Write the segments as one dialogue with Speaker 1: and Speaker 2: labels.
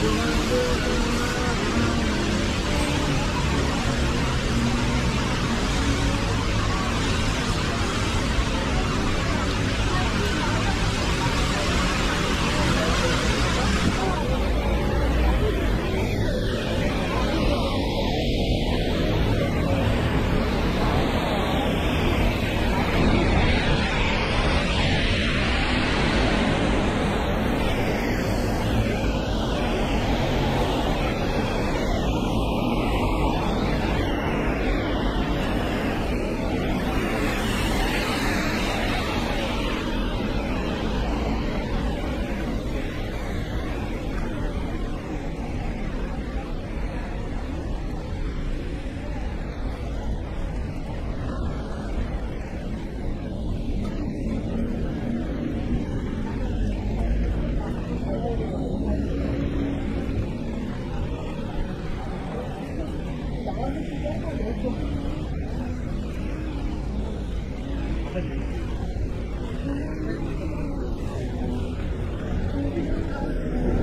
Speaker 1: Thank you. ぱ
Speaker 2: り。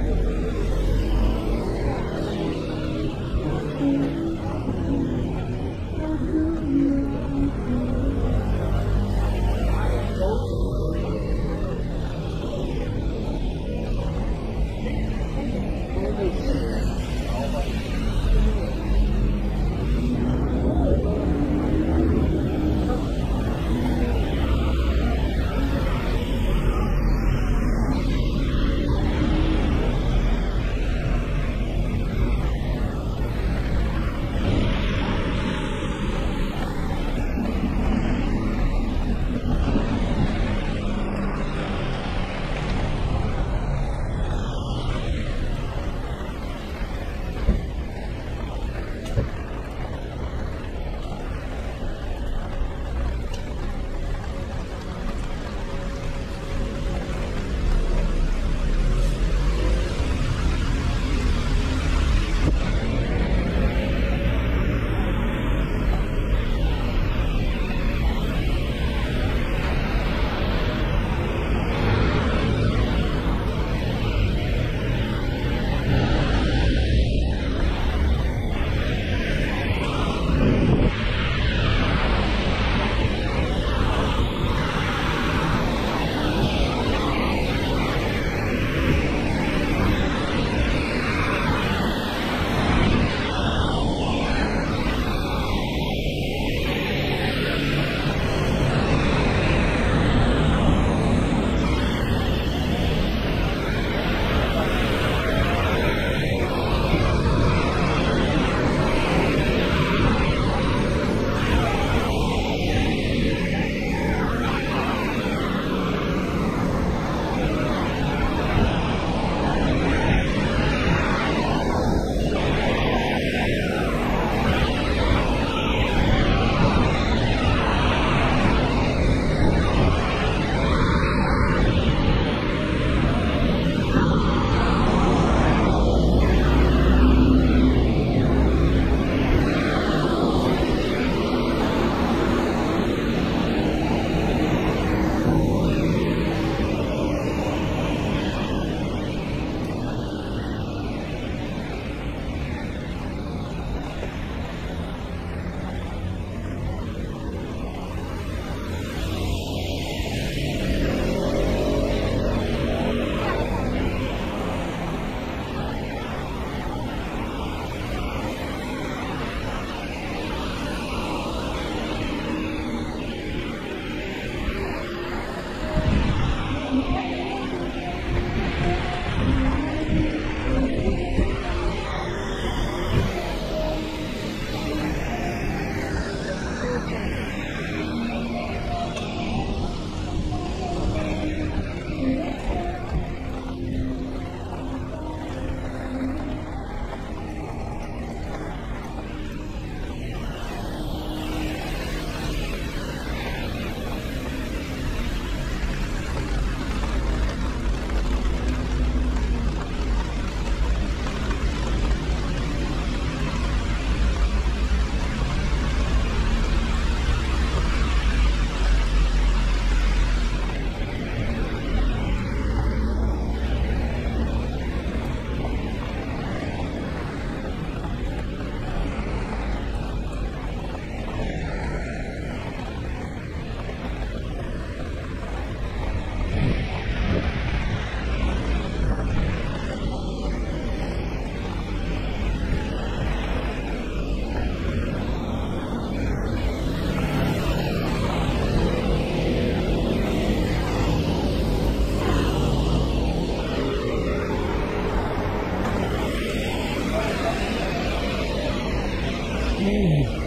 Speaker 3: Hum.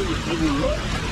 Speaker 2: Oh, my God.